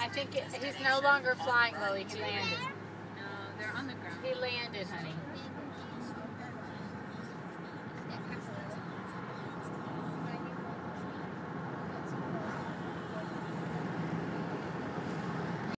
I think it, he's no longer flying, Lily. He landed.